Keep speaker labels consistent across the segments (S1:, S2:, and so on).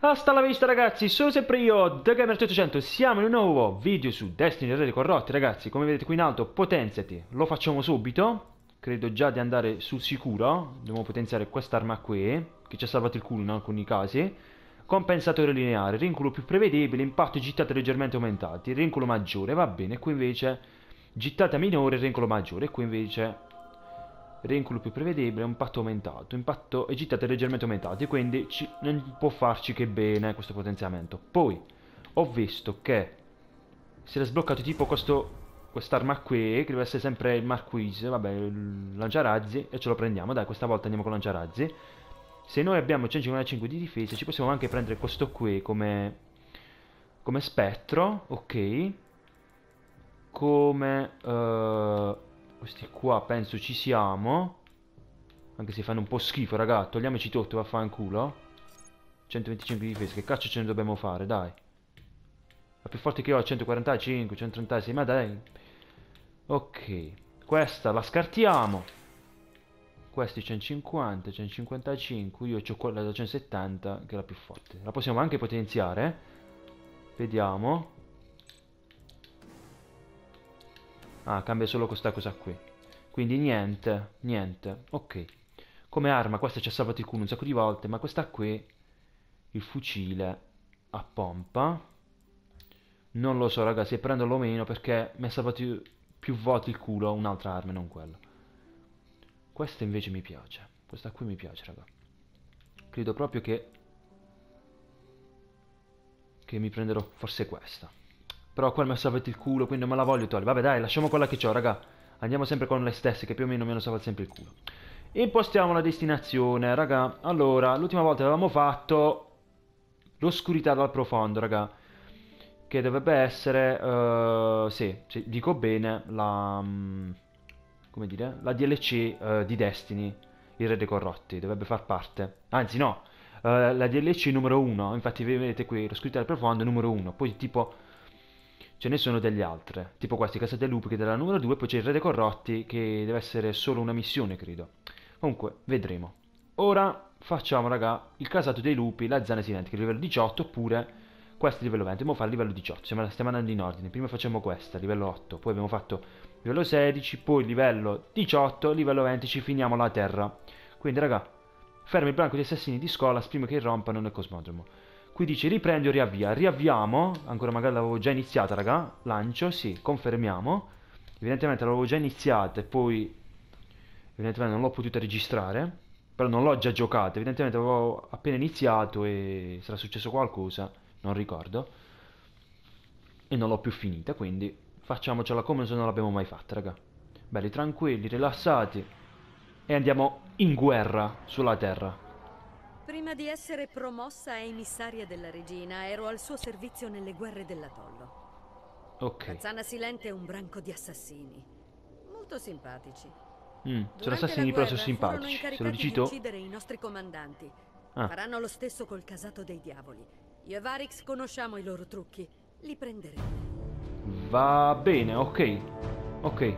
S1: Hasta la vista ragazzi, sono sempre io, TheGamer800, siamo in un nuovo video su Destiny Re Corrotti ragazzi, come vedete qui in alto, potenziati, lo facciamo subito, credo già di andare sul sicuro, dobbiamo potenziare quest'arma qui, che ci ha salvato il culo in alcuni casi, compensatore lineare, rinculo più prevedibile, impatto e gittata leggermente aumentati, rinculo maggiore, va bene, qui invece gittata minore, rinculo maggiore, qui invece Rinculo più prevedibile, impatto aumentato, impatto e gittate leggermente aumentati, quindi ci, non può farci che bene questo potenziamento. Poi ho visto che si era sbloccato tipo questo quest'arma qui, che deve essere sempre il Marquise, vabbè, il lanciarazzi, e ce lo prendiamo, dai, questa volta andiamo con lanciarazzi. Se noi abbiamo 155 di difesa, ci possiamo anche prendere questo qui come, come spettro, ok, come... Uh, questi qua penso ci siamo. Anche se fanno un po' schifo, raga. Togliamoci tutto, vaffanculo. 125 di difesa. Che cazzo ce ne dobbiamo fare, dai. La più forte che ho è 145, 136, ma dai. Ok. Questa la scartiamo. Questi 150, 155. Io ho quella da 170, che è la più forte. La possiamo anche potenziare. Vediamo. Ah, cambia solo questa cosa qui. Quindi niente, niente. Ok. Come arma, questa ci ha salvato il culo un sacco di volte, ma questa qui, il fucile a pompa. Non lo so, ragazzi, se prenderlo o meno perché mi ha salvato più volte il culo un'altra arma, non quella. Questa invece mi piace. Questa qui mi piace, raga. Credo proprio che... Che mi prenderò forse questa. Però qua mi ha salvato il culo, quindi non me la voglio togliere. Vabbè dai, lasciamo quella che ho, raga. Andiamo sempre con le stesse, che più o meno mi hanno salvato sempre il culo. Impostiamo la destinazione, raga. Allora, l'ultima volta avevamo fatto l'oscurità dal profondo, raga. Che dovrebbe essere, uh, sì, sì, dico bene, la... Um, come dire? La DLC uh, eh, di Destiny, il Re dei Corrotti, dovrebbe far parte. Anzi, no, uh, la DLC numero 1, infatti vedete qui, l'oscurità del profondo numero 1. Poi tipo ce ne sono delle altre, tipo questi Casa dei Lupi che è della numero 2, poi c'è il Re dei Corrotti che deve essere solo una missione, credo. Comunque, vedremo. Ora facciamo, raga, il Casato dei Lupi, la Zana Silente, che è livello 18, oppure questo livello 20. Dobbiamo fare livello 18, stiamo, stiamo andando in ordine. Prima facciamo questa, livello 8, poi abbiamo fatto livello 16, poi livello 18, livello 20, ci finiamo la terra. Quindi, raga, fermi il branco di assassini di Scolas prima che irrompano nel cosmodromo. Qui dice riprendi o riavvia. Riavviamo. Ancora magari l'avevo già iniziata, raga. Lancio, sì, confermiamo. Evidentemente l'avevo già iniziata e poi... Evidentemente non l'ho potuta registrare. Però non l'ho già giocata. Evidentemente avevo appena iniziato e sarà successo qualcosa. Non ricordo. E non l'ho più finita, quindi facciamocela come se non l'abbiamo mai fatta, raga. Belli tranquilli, rilassati. E andiamo in guerra sulla Terra.
S2: Prima di essere promossa a emissaria della regina, ero al suo servizio nelle guerre dell'atollo.
S1: Ok.
S2: Kazzana Silente è un branco di assassini. Molto simpatici.
S1: Mm, sono assassini però sono simpatici. Se lo dici tu...
S2: uccidere i nostri comandanti. Ah. Faranno lo stesso col casato dei diavoli. Io e Varix conosciamo i loro trucchi. Li prenderemo.
S1: Va bene, ok. Ok.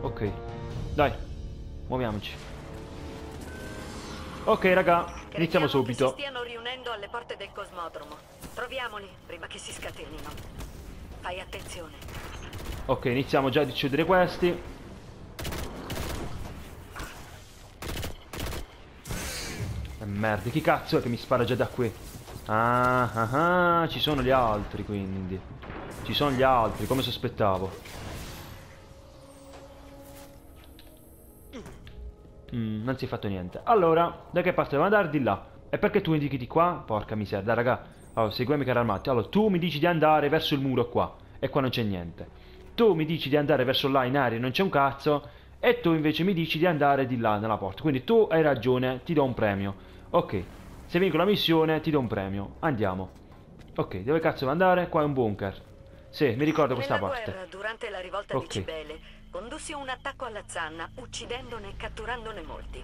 S1: Ok. Dai, muoviamoci. Ok, raga, iniziamo subito.
S2: si stiano riunendo alle porte del cosmodromo. Troviamoli prima che si scatenino. Fai attenzione.
S1: Ok, iniziamo già a decidere questi. Eh, merda, chi cazzo è che mi spara già da qui? Ah, ah, ah, ci sono gli altri quindi. Ci sono gli altri, come sospettavo. Mm, non si è fatto niente. Allora, da che parte devo andare? Di là. E perché tu indichi di qua? Porca miseria, dai raga. Allora, seguimi cari armati. Allora, tu mi dici di andare verso il muro qua. E qua non c'è niente. Tu mi dici di andare verso là in aria non c'è un cazzo. E tu invece mi dici di andare di là nella porta. Quindi tu hai ragione, ti do un premio. Ok. Se vinco la missione ti do un premio. Andiamo. Ok, dove cazzo devo andare? Qua è un bunker. Sì, mi ricordo questa
S2: Nella
S1: parte.
S2: Guerra, durante la rivolta okay. di Cibele, condussi un attacco alla zanna, uccidendone e catturandone molti.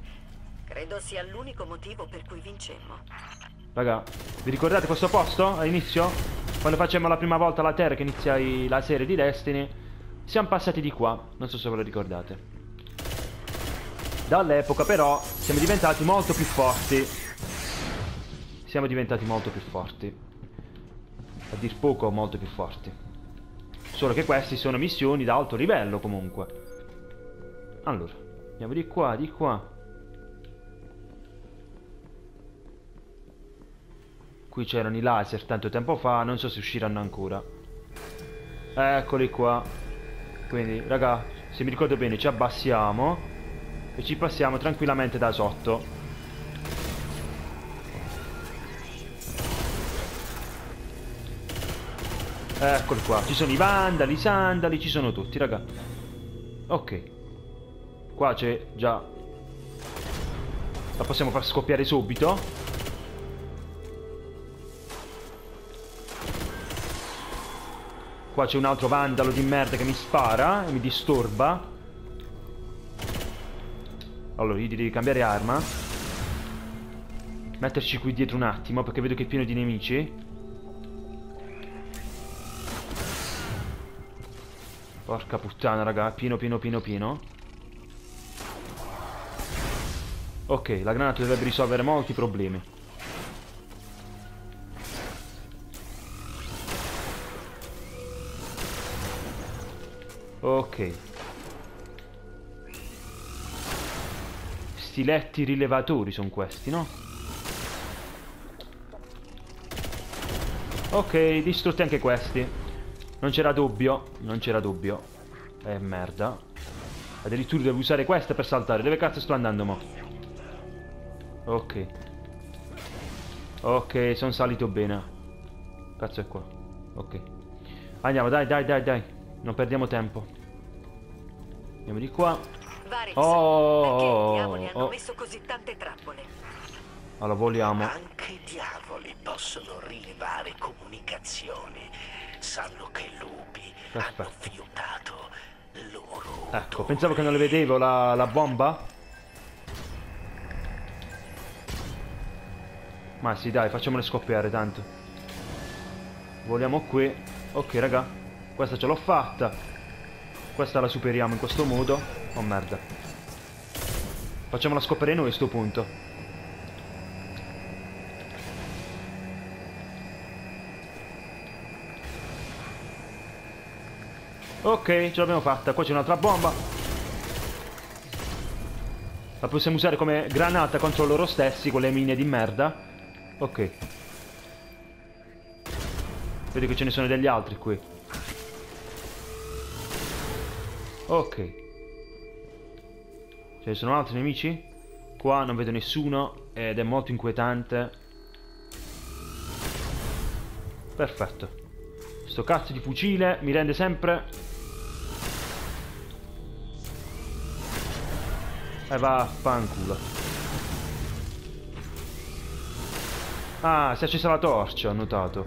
S2: Credo sia l'unico motivo per cui vincemmo.
S1: Raga, vi ricordate questo posto all'inizio? Quando facemmo la prima volta la Terra che inizia la serie di Destiny? Siamo passati di qua, non so se ve lo ricordate. Dall'epoca però siamo diventati molto più forti. siamo diventati molto più forti. A dir poco molto più forti. Solo che questi sono missioni da alto livello comunque. Allora, andiamo di qua, di qua. Qui c'erano i laser tanto tempo fa, non so se usciranno ancora. Eccoli qua. Quindi, raga, se mi ricordo bene, ci abbassiamo e ci passiamo tranquillamente da sotto. Eccoli qua, ci sono i vandali, i sandali, ci sono tutti, raga. Ok. Qua c'è già... La possiamo far scoppiare subito. Qua c'è un altro vandalo di merda che mi spara e mi disturba. Allora, io di cambiare arma. Metterci qui dietro un attimo perché vedo che è pieno di nemici. Porca puttana, raga. Pieno, pieno, pieno, pieno. Ok, la granata dovrebbe risolvere molti problemi. Ok. Stiletti rilevatori sono questi, no? Ok, distrutti anche questi. Non c'era dubbio, non c'era dubbio. Eh, merda. Addirittura devo usare questa per saltare. Dove cazzo sto andando, mo? Ok. Ok, sono salito bene. Cazzo è qua. Ok. Andiamo, dai, dai, dai, dai. Non perdiamo tempo. Andiamo di qua.
S2: Varys,
S1: Oh, oh,
S2: i diavoli hanno
S1: oh.
S2: messo così tante trappole?
S1: Allora, voliamo.
S3: Anche i diavoli possono rilevare comunicazioni. Sanno che i lupi
S1: Aspetta.
S3: hanno fiutato loro.
S1: Ecco, pensavo che non le vedevo la, la bomba. Ma sì, dai, facciamole scoppiare tanto. Voliamo qui. Ok, raga. Questa ce l'ho fatta. Questa la superiamo in questo modo. Oh, merda. Facciamola scoppiare noi a sto punto. Ok, ce l'abbiamo fatta. Qua c'è un'altra bomba. La possiamo usare come granata contro loro stessi con le mine di merda. Ok. Vedo che ce ne sono degli altri qui. Ok. Ce ne sono altri nemici? Qua non vedo nessuno ed è molto inquietante. Perfetto. Sto cazzo di fucile mi rende sempre E va a fanculo. Ah, si è accesa la torcia, ho notato.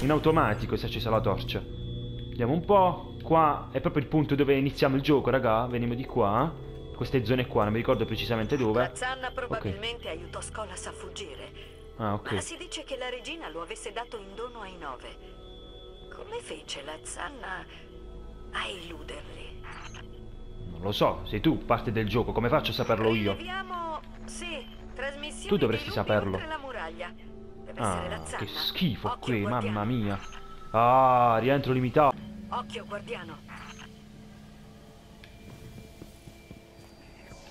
S1: In automatico si è accesa la torcia. Vediamo un po'. Qua è proprio il punto dove iniziamo il gioco, raga. Veniamo di qua. Queste zone qua, non mi ricordo precisamente dove.
S2: Zanna probabilmente aiutò Skolas a fuggire.
S1: Ah, ok.
S2: Ma si dice che la regina lo avesse dato in dono ai nove. Come fece la Zanna a illuderli?
S1: Lo so, sei tu, parte del gioco, come faccio a saperlo io?
S2: Rileviamo, sì,
S1: Tu dovresti saperlo. Ah, che schifo
S2: Occhio,
S1: qui,
S2: guardiano.
S1: mamma mia. Ah, rientro limitato.
S2: Occhio, guardiano.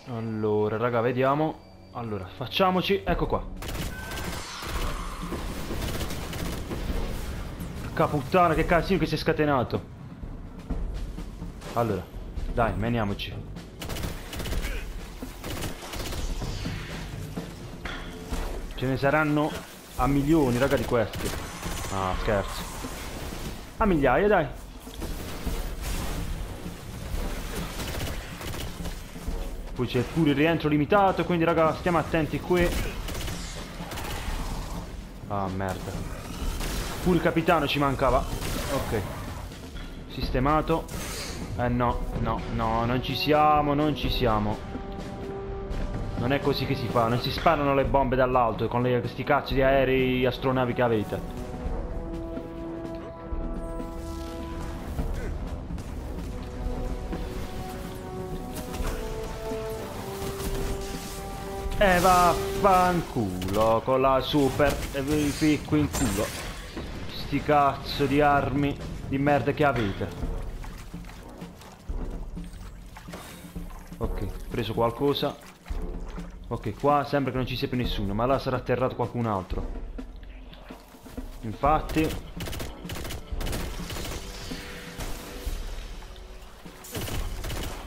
S1: Allora, raga, vediamo. Allora, facciamoci. Ecco qua. Porca puttana, che casino che si è scatenato. Allora, dai, meniamoci. Ce ne saranno a milioni, raga, di questi. Ah, scherzo. A migliaia, dai. Poi c'è pure il rientro limitato, quindi raga stiamo attenti qui. Ah merda. Pure il capitano ci mancava. Ok. Sistemato. Eh no, no, no, non ci siamo, non ci siamo. Non è così che si fa, non si sparano le bombe dall'alto con le, questi cazzo di aerei astronavi che avete. E vaffanculo con la super e vi picco in culo. Sti cazzo di armi di merda che avete. Preso qualcosa. Ok, qua sembra che non ci sia più nessuno, ma là sarà atterrato qualcun altro. Infatti...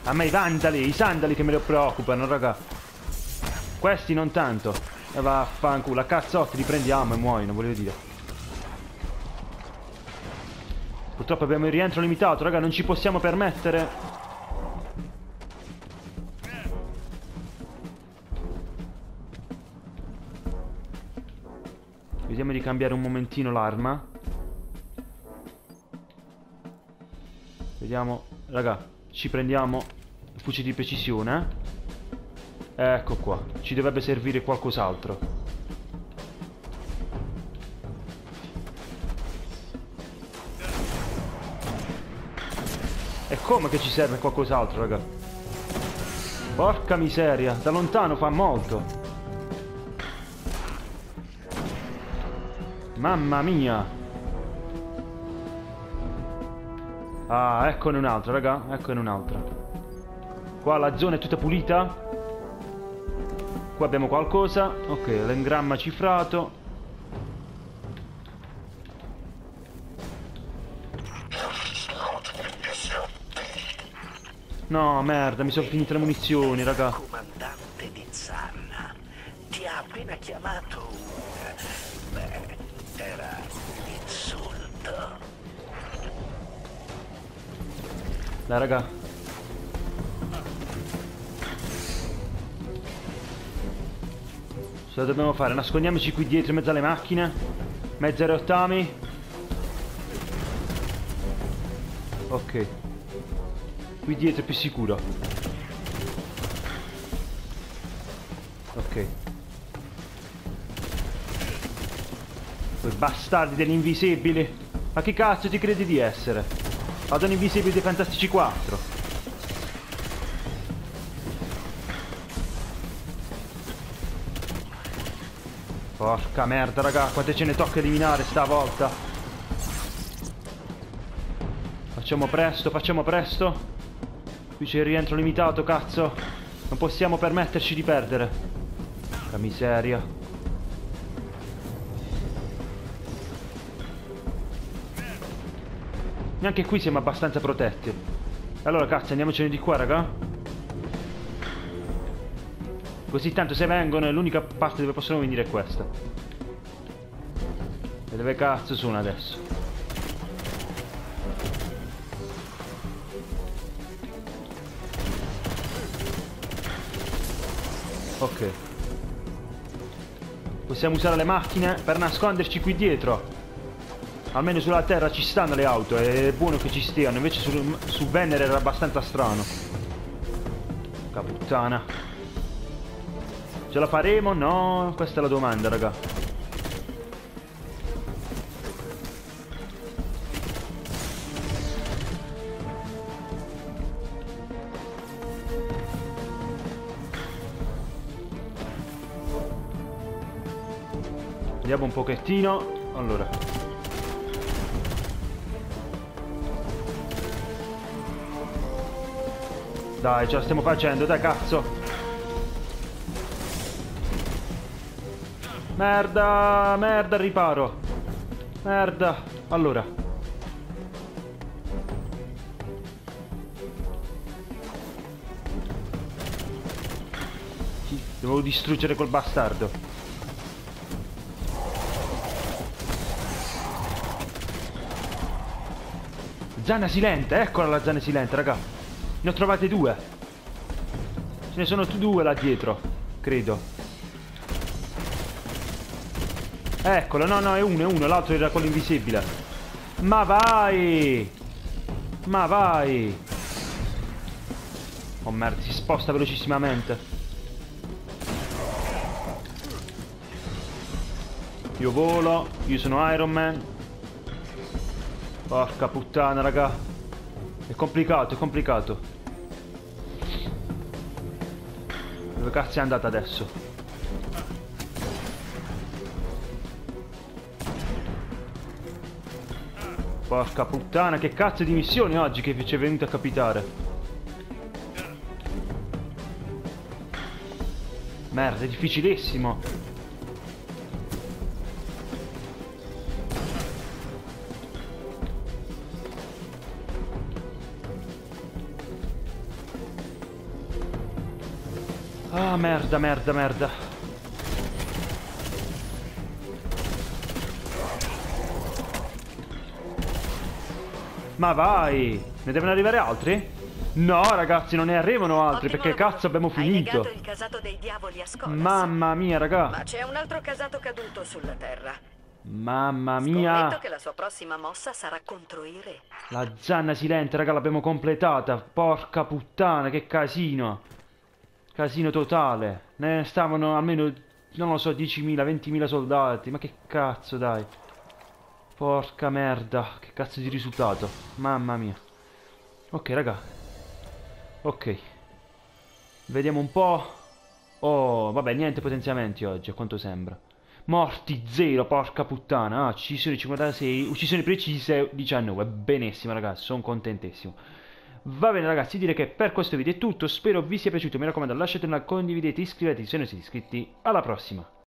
S1: A me i vandali, i sandali che me ne preoccupano, raga. Questi non tanto. E vaffanculo, a cazzotti li prendiamo e muoiono, volevo dire. Purtroppo abbiamo il rientro limitato, raga, non ci possiamo permettere. Cambiare un momentino l'arma. Vediamo, raga, ci prendiamo il fucile di precisione, eh. Ecco qua, ci dovrebbe servire qualcos'altro. E come che ci serve qualcos'altro, raga? Porca miseria, da lontano fa molto. Mamma mia. Ah, eccone un'altra, raga. Eccone un'altra. Qua la zona è tutta pulita. Qua abbiamo qualcosa. Ok, l'engramma cifrato. No, merda, mi sono finite le munizioni, raga.
S3: comandante di Zanna ti ha appena chiamato
S1: Dai, raga, Cosa dobbiamo fare? Nascondiamoci qui dietro in mezzo alle macchine. Mezzo ai rottami. Ok. Qui dietro è più sicuro. Ok. Quei bastardi degli invisibili. Ma che cazzo ti credi di essere? Vado invisibili dei Fantastici 4. Porca merda, raga, quante ce ne tocca eliminare stavolta? Facciamo presto, facciamo presto. Qui c'è il rientro limitato, cazzo. Non possiamo permetterci di perdere. La miseria. Neanche qui siamo abbastanza protetti. Allora, cazzo, andiamocene di qua, raga. Così tanto se vengono l'unica parte dove possono venire è questa. E dove cazzo sono adesso? Ok. Possiamo usare le macchine per nasconderci qui dietro. Almeno sulla terra ci stanno le auto, è buono che ci stiano, invece su, su Venere era abbastanza strano. Porca. Ce la faremo? No? Questa è la domanda, raga. Vediamo un pochettino. Allora. Dai, ce la stiamo facendo, dai cazzo. Merda, merda, riparo. Merda. Allora. Devo distruggere quel bastardo. Zana silente, eccola la zana silente, raga. Ne ho trovate due. Ce ne sono due là dietro, credo. Eccolo, no, no, è uno, è uno, l'altro era quello invisibile. Ma vai! Ma vai! Oh merda, si sposta velocissimamente. Io volo, io sono Iron Man. Porca puttana, raga. È complicato, è complicato. Dove cazzo è andata adesso? Porca puttana, che cazzo di missioni oggi che ci è venuto a capitare? Merda, è difficilissimo. Merda, merda, merda. Ma vai! Ne devono arrivare altri? No, ragazzi, non ne arrivano altri,
S2: Ottimo
S1: perché
S2: lavoro.
S1: cazzo abbiamo finito. Mamma mia, raga.
S2: Ma c'è un altro casato caduto sulla Terra.
S1: Mamma
S2: Scommetto
S1: mia.
S2: che la sua prossima mossa sarà contro i re.
S1: La zanna silente, raga, l'abbiamo completata. Porca puttana, che casino. Casino totale. Ne stavano almeno, non lo so, 10.000, 20.000 soldati. Ma che cazzo, dai. Porca merda. Che cazzo di risultato. Mamma mia. Ok, raga. Ok. Vediamo un po'. Oh, vabbè, niente potenziamenti oggi, a quanto sembra. Morti zero, porca puttana. Ah, uccisioni 56, uccisioni precise 19. Benissimo, ragazzi, sono contentissimo. Va bene, ragazzi, direi che per questo video è tutto. Spero vi sia piaciuto. Mi raccomando, lasciate un like, condividete, iscrivetevi se non siete iscritti. Alla prossima.